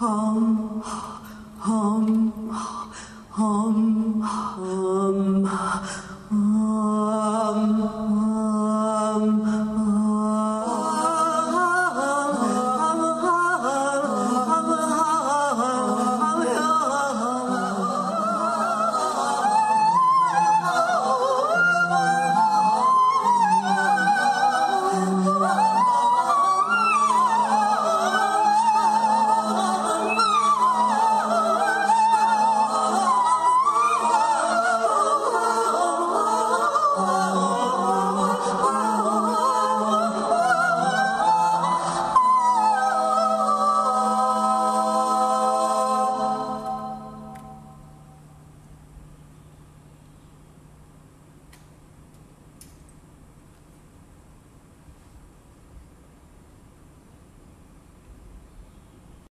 hum, hum, hum, hum.